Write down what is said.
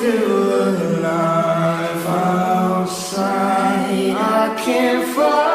still alive outside. I can't fight.